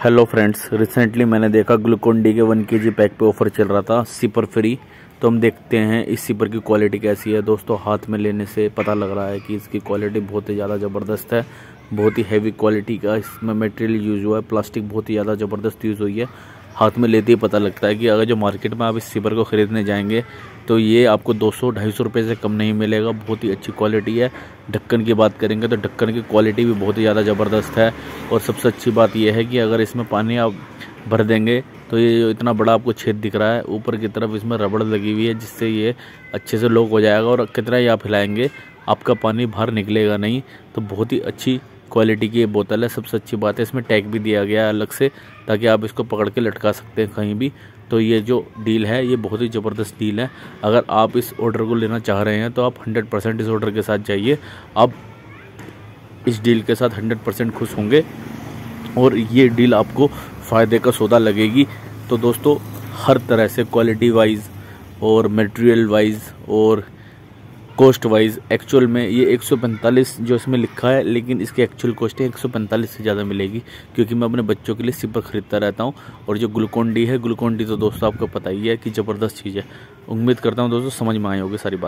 Hello friends recently मैंने देखा Glucon D के वन के जी पैक पे ऑफ़र चल रहा था सिपर फ्री तो हम देखते हैं इस सिपर की क्वालिटी कैसी है। दोस्तों, हाथ में लेने से पता लग रहा है कि इसकी क्वालिटी बहुत ही ज़्यादा ज़बरदस्त है। बहुत ही हैवी क्वालिटी का इसमें मटेरियल यूज़ हुआ है। प्लास्टिक बहुत ही ज़्यादा ज़बरदस्त यूज़ हुई है। हाथ में लेते ही पता लगता है कि अगर जो मार्केट में आप इस सिपर को ख़रीदने जाएँगे तो ये आपको 200 ढाई सौ रुपये से कम नहीं मिलेगा। बहुत ही अच्छी क्वालिटी है। ढक्कन की बात करेंगे तो ढक्कन की क्वालिटी भी बहुत ही ज़्यादा ज़बरदस्त है। और सबसे अच्छी बात यह है कि अगर इसमें पानी आप भर देंगे तो ये इतना बड़ा आपको छेद दिख रहा है, ऊपर की तरफ़ इसमें रबड़ लगी हुई है, जिससे ये अच्छे से लॉक हो जाएगा। और कितना ही आप हिलाएँगे, आपका पानी बाहर निकलेगा नहीं। तो बहुत ही अच्छी क्वालिटी की ये बोतल है, सबसे अच्छी बात है, इसमें टैग भी दिया गया है अलग से, ताकि आप इसको पकड़ के लटका सकते हैं कहीं भी। तो ये जो डील है, ये बहुत ही ज़बरदस्त डील है। अगर आप इस ऑर्डर को लेना चाह रहे हैं तो आप हंड्रेड परसेंट इस ऑर्डर के साथ जाइए। आप इस डील के साथ हंड्रेड परसेंट खुश होंगे, और ये डील आपको फ़ायदे का सौदा लगेगी। तो दोस्तों, हर तरह से क्वालिटी वाइज और मटेरियल वाइज और कॉस्ट वाइज एक्चुअल में ये 145 जो इसमें लिखा है, लेकिन इसकी एक्चुअल कॉस्ट है 145 से ज़्यादा मिलेगी, क्योंकि मैं अपने बच्चों के लिए सिपर खरीदता रहता हूँ, और जो ग्लूकोन डी है ग्लूकोन डी तो दोस्तों आपको पता ही है कि ज़बरदस्त चीज़ है। उम्मीद करता हूँ दोस्तों समझ में आए होगी सारी बात।